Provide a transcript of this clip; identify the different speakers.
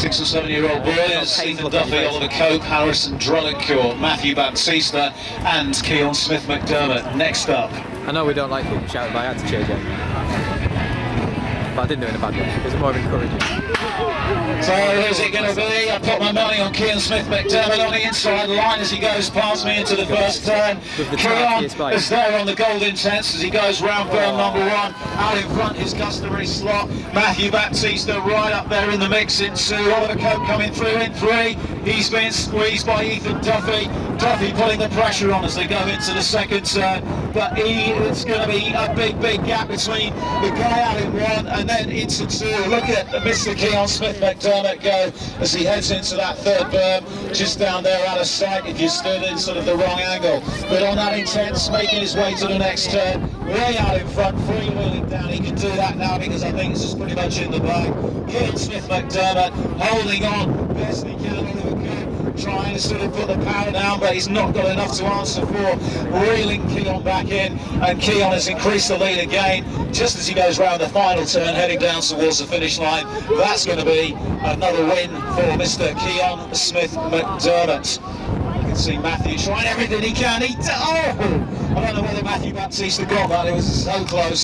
Speaker 1: six or seven year old boys, Ethan Duffy, Oliver Cope, Harrison Drellicourt, Matthew Baptista and Keon Smith McDermott. Next up.
Speaker 2: I know we don't like people shouting, but I had to cheer Jamie. But I didn't do it in a bad way. It was more encouraging.
Speaker 1: So who's it going to be? I put my money on Keon Smith McDermott on the inside line as he goes past me into the first turn. Keon is there on the golden tents as he goes round berm number one. Out in front his customary slot. Matthew Baptista right up there in the mix in two. Oliver Cope coming through in three. He's being squeezed by Ethan Duffy. Duffy putting the pressure on as they go into the second turn. But he, it's going to be a big, big gap between the guy out in one and then into two. Look at Mr. Keon Smith McDermott go as he heads into that third berm, just down there out of sight if you stood in sort of the wrong angle. But on that intense, making his way to the next turn, way out in front, freewheeling down. He can do that now because I think it's just pretty much in the bag. Keon Smith McDermott holding on best he can trying to sort of put the power down, but he's not got enough to answer for. Reeling Keon back in, and Keon has increased the lead again, just as he goes round the final turn, heading down towards the finish line. That's going to be another win for Mr. Keon Smith McDermott. You can see Matthew trying everything he can. He, oh! I don't know whether Matthew Baptista got that, it was so close.